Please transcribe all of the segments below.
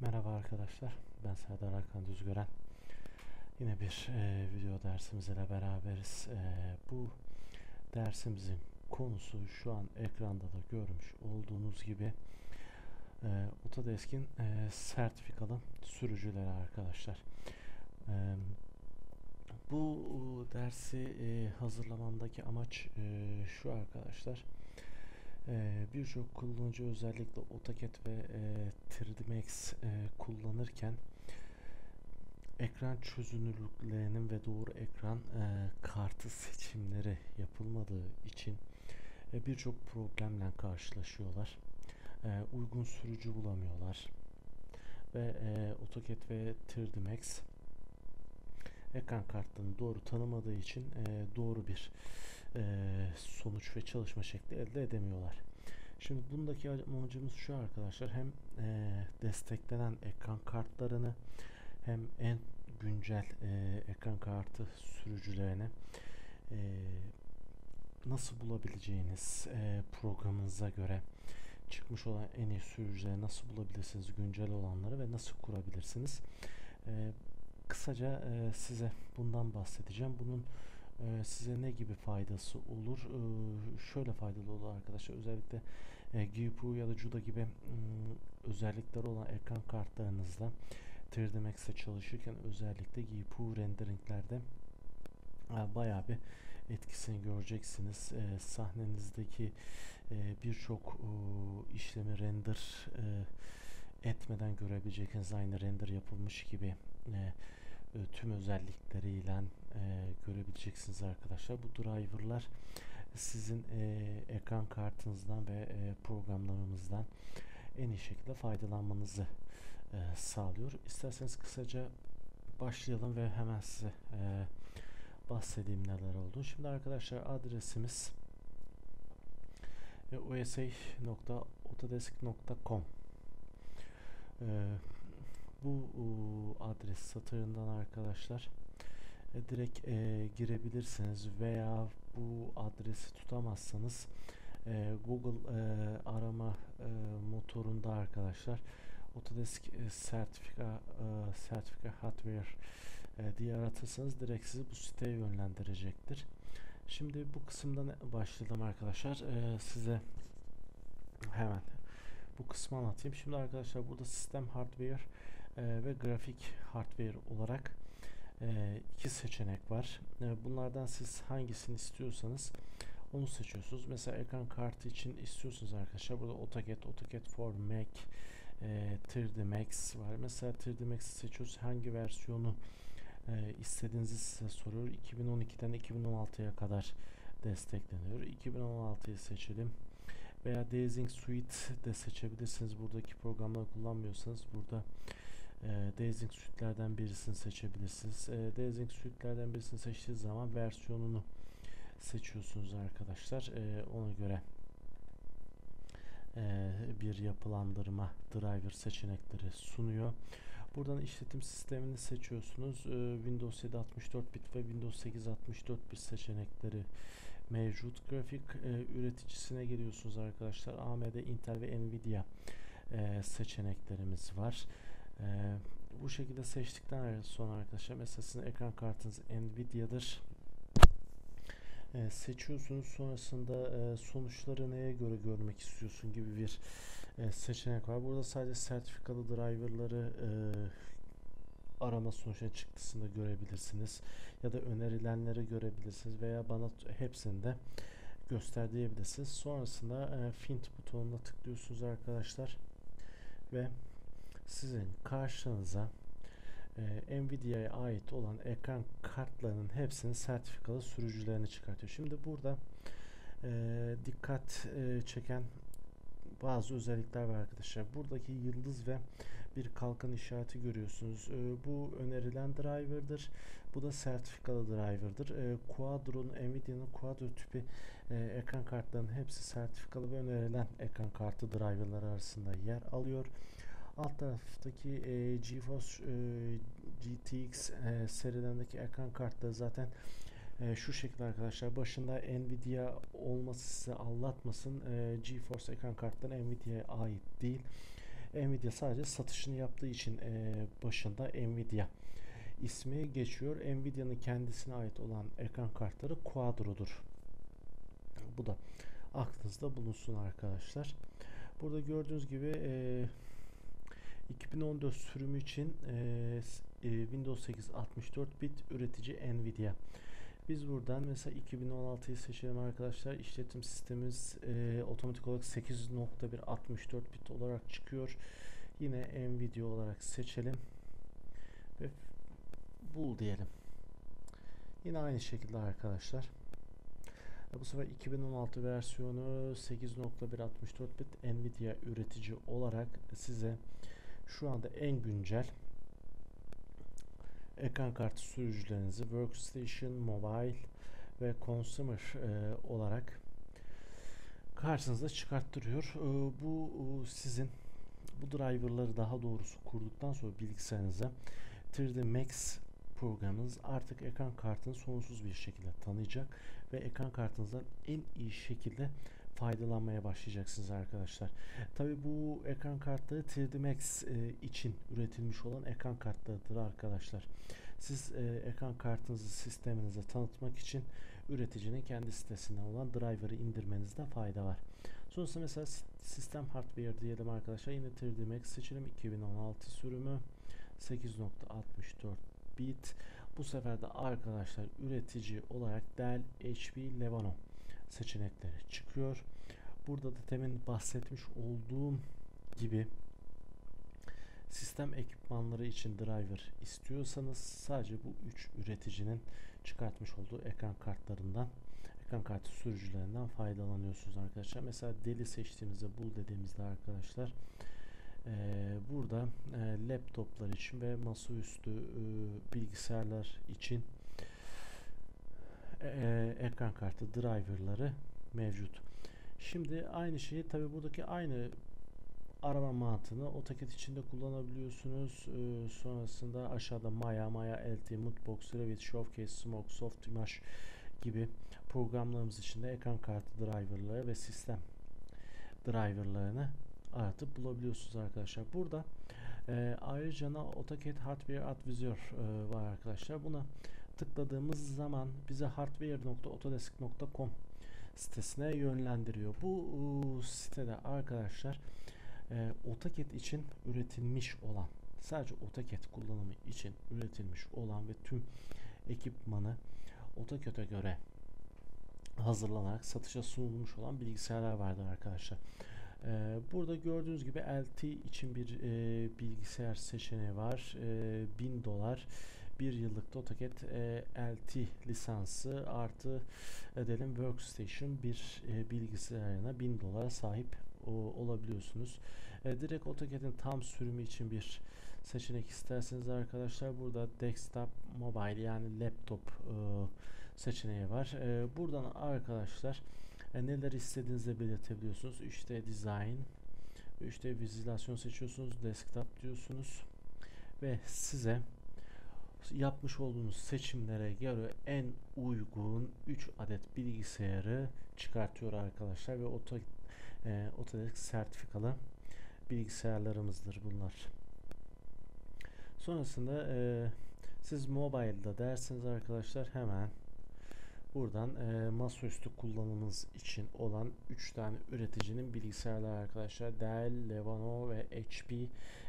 Merhaba arkadaşlar, ben Serdar Hakan Düzgören. Yine bir e, video dersimizle beraberiz. E, bu dersimizin konusu şu an ekranda da görmüş olduğunuz gibi e, Autodesk'in e, sertifikalı sürücüleri arkadaşlar. E, bu dersi e, hazırlamamdaki amaç e, şu arkadaşlar. Ee, Birçok kullanıcı özellikle AutoCAD ve e, 3D Max e, kullanırken ekran çözünürlüklerinin ve doğru ekran e, kartı seçimleri yapılmadığı için e, birçok problemle karşılaşıyorlar. E, uygun sürücü bulamıyorlar ve e, AutoCAD ve 3D Max ekran kartlarını doğru tanımadığı için e, doğru bir sonuç ve çalışma şekli elde edemiyorlar. Şimdi bundaki amacımız şu arkadaşlar hem e, desteklenen ekran kartlarını hem en güncel e, ekran kartı sürücülerini e, nasıl bulabileceğiniz e, programınıza göre çıkmış olan en iyi sürücüleri nasıl bulabilirsiniz güncel olanları ve nasıl kurabilirsiniz e, kısaca e, size bundan bahsedeceğim bunun e, size ne gibi faydası olur? E, şöyle faydalı olur arkadaşlar. Özellikle e, GPU ya da CUDA gibi e, özellikleri olan ekran kartlarınızda 3D Max'te çalışırken özellikle GPU renderinglerde e, bayağı bir etkisini göreceksiniz. E, sahnenizdeki e, birçok işlemi render etmeden görebileceksiniz. Aynı render yapılmış gibi tüm özellikleriyle e, görebileceksiniz arkadaşlar. Bu driverlar sizin e, ekran kartınızdan ve e, programlarımızdan en iyi şekilde faydalanmanızı e, sağlıyor. İsterseniz kısaca başlayalım ve hemen size e, bahsedeyim neler oldu. Şimdi arkadaşlar adresimiz e, usa.autodesk.com e, bu adres satırından arkadaşlar direkt e, girebilirsiniz veya bu adresi tutamazsanız e, Google e, arama e, motorunda arkadaşlar Autodesk e, sertifika e, sertifika hardware e, diye aratırsanız direkt sizi bu siteye yönlendirecektir. Şimdi bu kısımdan başlayalım arkadaşlar. E, size hemen bu kısmı anlatayım. Şimdi arkadaşlar burada sistem hardware e, ve grafik hardware olarak e, iki seçenek var. E, bunlardan siz hangisini istiyorsanız onu seçiyorsunuz. Mesela ekran kartı için istiyorsunuz arkadaşlar. Burada AutoCAD, AutoCAD for Mac, e, 3D Max var. Mesela 3D Max'i seçiyoruz. Hangi versiyonu e, istediğinizi size soruyor. 2012'den 2016'ya kadar destekleniyor. 2016'yı seçelim. Veya Dazing Suite de seçebilirsiniz. Buradaki programları kullanmıyorsanız burada e, Dazing Suite'lerden birisini seçebilirsiniz. E, Dazing Suite'lerden birisini seçtiğiniz zaman versiyonunu seçiyorsunuz arkadaşlar. E, ona göre e, bir yapılandırma driver seçenekleri sunuyor. Buradan işletim sistemini seçiyorsunuz. E, Windows 7 64 bit ve Windows 8 64 bit seçenekleri mevcut. Grafik e, üreticisine geliyorsunuz arkadaşlar. AMD, Intel ve Nvidia e, seçeneklerimiz var. Ee, bu şekilde seçtikten sonra arkadaşlar mesela sizin ekran kartınız Nvidia'dır. Ee, seçiyorsunuz sonrasında e, sonuçları neye göre görmek istiyorsun gibi bir e, seçenek var. Burada sadece sertifikalı driverları e, arama sonuçları çıktısında görebilirsiniz ya da önerilenleri görebilirsiniz veya bana hepsini de göster diyebilirsiniz. Sonrasında e, Fint butonuna tıklıyorsunuz arkadaşlar ve sizin karşınıza e, Nvidia'ya ait olan ekran kartlarının hepsinin sertifikalı sürücülerini çıkartıyor. Şimdi burada e, dikkat e, çeken bazı özellikler var arkadaşlar. Buradaki yıldız ve bir kalkan işareti görüyorsunuz. E, bu önerilen driver'dır. Bu da sertifikalı driver'dır. E, Quadro'nun Nvidia'nın Quadro tipi e, ekran kartlarının hepsi sertifikalı ve önerilen ekran kartı driver'ları arasında yer alıyor. Alt taraftaki e, GeForce e, GTX e, serilerindeki ekran kartları zaten e, şu şekilde arkadaşlar. Başında Nvidia olması size anlatmasın. E, GeForce ekran kartları Nvidia'ya ait değil. Nvidia sadece satışını yaptığı için e, başında Nvidia ismi geçiyor. Nvidia'nın kendisine ait olan ekran kartları Quadro'dur. Bu da aklınızda bulunsun arkadaşlar. Burada gördüğünüz gibi e, 2014 sürümü için e, Windows 8 64 bit üretici Nvidia. Biz buradan mesela 2016'yı seçelim arkadaşlar. İşletim sistemimiz e, otomatik olarak 8.1 64 bit olarak çıkıyor. Yine Nvidia olarak seçelim ve bul diyelim. Yine aynı şekilde arkadaşlar. Bu sefer 2016 versiyonu 8.1 64 bit Nvidia üretici olarak size şu anda en güncel ekran kartı sürücülerinizi Workstation, Mobile ve Consumer e, olarak karşınıza çıkarttırıyor. E, bu e, sizin bu driverları daha doğrusu kurduktan sonra bilgisayarınıza 3D Max programınız artık ekran kartını sonsuz bir şekilde tanıyacak ve ekran kartınızdan en iyi şekilde faydalanmaya başlayacaksınız arkadaşlar. Tabi bu ekran kartları 3D Max e, için üretilmiş olan ekran kartlarıdır arkadaşlar. Siz e, ekran kartınızı sisteminize tanıtmak için üreticinin kendi sitesinden olan driver'ı indirmenizde fayda var. Sonrasında mesela sistem hardware diyelim arkadaşlar. Yine 3D Max seçelim. 2016 sürümü 8.64 bit. Bu sefer de arkadaşlar üretici olarak Dell, HP, Lenovo seçenekleri çıkıyor. Burada da temin bahsetmiş olduğum gibi sistem ekipmanları için driver istiyorsanız sadece bu üç üreticinin çıkartmış olduğu ekran kartlarından ekran kartı sürücülerinden faydalanıyorsunuz arkadaşlar. Mesela deli seçtiğimizde bul dediğimizde arkadaşlar burada laptoplar için ve masaüstü bilgisayarlar için e, ekran kartı driverları mevcut. Şimdi aynı şeyi tabi buradaki aynı arama mantığını AutoCAD içinde kullanabiliyorsunuz. Ee, sonrasında aşağıda Maya, Maya LT, Moodbox, Revit, Showcase, Smoke, Softimage gibi programlarımız içinde ekran kartı driverları ve sistem driverlarını aratıp bulabiliyorsunuz arkadaşlar. Burada e, ayrıca AutoCAD Hardware Advisor e, var arkadaşlar. Buna tıkladığımız zaman bize hardware.autodesk.com sitesine yönlendiriyor. Bu sitede arkadaşlar e, AutoCAD için üretilmiş olan sadece AutoCAD kullanımı için üretilmiş olan ve tüm ekipmanı AutoCAD'e göre hazırlanarak satışa sunulmuş olan bilgisayarlar vardır arkadaşlar. Ee, burada gördüğünüz gibi LT için bir e, bilgisayar seçeneği var. E, 1000 dolar bir yıllık AutoCAD e, LT lisansı artı edelim Workstation bir e, bilgisayarına 1000 dolara sahip o, olabiliyorsunuz. E, direkt AutoCAD'in tam sürümü için bir seçenek isterseniz arkadaşlar burada desktop mobile yani laptop e, seçeneği var. E, buradan arkadaşlar e, neler istediğinizi belirtebiliyorsunuz. İşte design, işte vizülasyon seçiyorsunuz, desktop diyorsunuz ve size yapmış olduğunuz seçimlere göre en uygun 3 adet bilgisayarı çıkartıyor arkadaşlar ve oto, e, Autodesk sertifikalı bilgisayarlarımızdır bunlar. Sonrasında e, siz mobile'da dersiniz arkadaşlar hemen buradan e, masaüstü kullanımınız için olan 3 tane üreticinin bilgisayarları arkadaşlar Dell, Lenovo ve HP. E,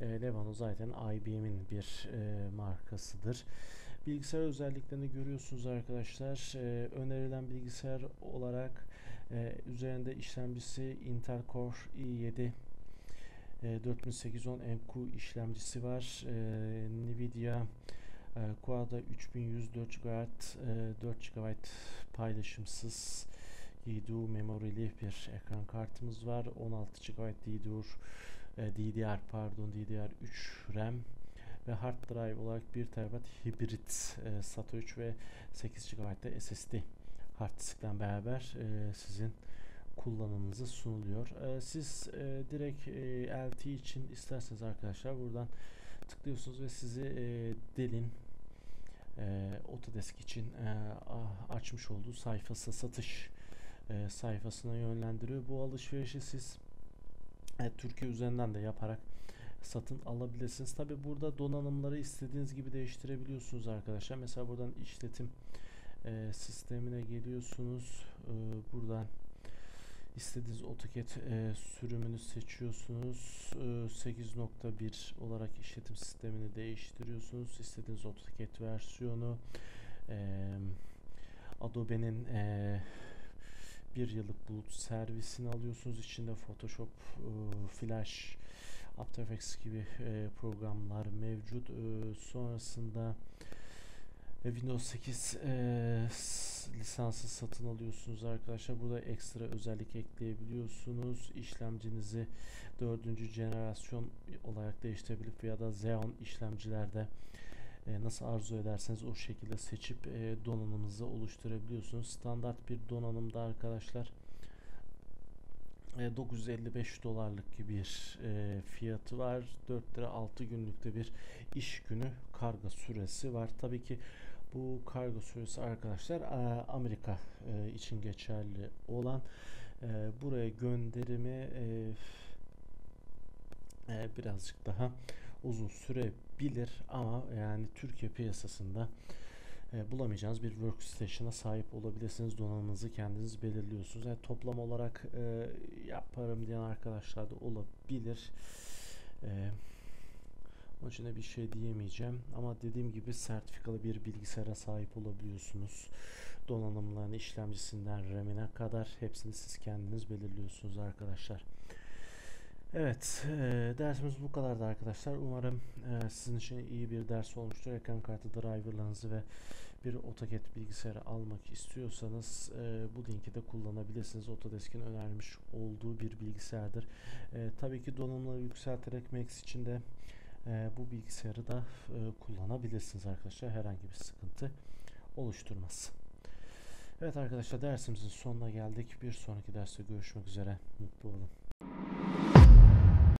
Lenovo zaten IBM'in bir e, markasıdır. Bilgisayar özelliklerini görüyorsunuz arkadaşlar. E, önerilen bilgisayar olarak e, üzerinde işlemcisi Intel Core i7 e, 4810 MQ işlemcisi var. E, Nvidia e, Quad'a 3104 GB e, 4 GB paylaşımsız DDR memorili bir ekran kartımız var. 16 GB DDR DDR pardon DDR3 RAM ve hard drive olarak 1 TB hibrit e, SATA 3 ve 8 GB SSD hard diskten beraber e, sizin kullanımınıza sunuluyor. E, siz direkt e, LT için isterseniz arkadaşlar buradan tıklıyorsunuz ve sizi Dell'in e, Autodesk için e, açmış olduğu sayfası satış e, sayfasına yönlendiriyor. Bu alışverişi siz e, Türkiye üzerinden de yaparak satın alabilirsiniz. Tabi burada donanımları istediğiniz gibi değiştirebiliyorsunuz arkadaşlar. Mesela buradan işletim e, sistemine geliyorsunuz. E, buradan istediğiniz AutoCAD e, sürümünü seçiyorsunuz. E, 8.1 olarak işletim sistemini değiştiriyorsunuz. İstediğiniz AutoCAD versiyonu e, Adobe'nin e, bir yıllık bulut servisini alıyorsunuz. İçinde Photoshop, e, Flash, After Effects gibi e, programlar mevcut. E, sonrasında Windows 8 e, lisansı satın alıyorsunuz arkadaşlar. Burada ekstra özellik ekleyebiliyorsunuz. İşlemcinizi dördüncü jenerasyon olarak değiştirebilip ya da Xeon işlemcilerde e, nasıl arzu ederseniz o şekilde seçip e, donanımınızı oluşturabiliyorsunuz. Standart bir donanımda arkadaşlar 955 dolarlık gibi bir e, fiyatı var. 4 lira 6 günlükte bir iş günü kargo süresi var. Tabii ki bu kargo süresi arkadaşlar e, Amerika e, için geçerli olan e, buraya gönderimi birazcık daha uzun sürebilir ama yani Türkiye piyasasında bulamayacağınız bir workstation'a sahip olabilirsiniz. Donanımınızı kendiniz belirliyorsunuz. Yani toplam olarak yaparım diyen arkadaşlar da olabilir. E, onun için de bir şey diyemeyeceğim. Ama dediğim gibi sertifikalı bir bilgisayara sahip olabiliyorsunuz. Donanımlarını işlemcisinden RAM'ine kadar hepsini siz kendiniz belirliyorsunuz arkadaşlar. Evet, e, dersimiz bu kadardı arkadaşlar. Umarım e, sizin için iyi bir ders olmuştur. Ekran kartı driverlarınızı ve bir AutoCAD bilgisayarı almak istiyorsanız e, bu linki de kullanabilirsiniz. Autodesk'in önermiş olduğu bir bilgisayardır. E, tabii ki donanımları yükselterek Max için de e, bu bilgisayarı da e, kullanabilirsiniz arkadaşlar. Herhangi bir sıkıntı oluşturmaz. Evet arkadaşlar dersimizin sonuna geldik. Bir sonraki derste görüşmek üzere. Mutlu olun.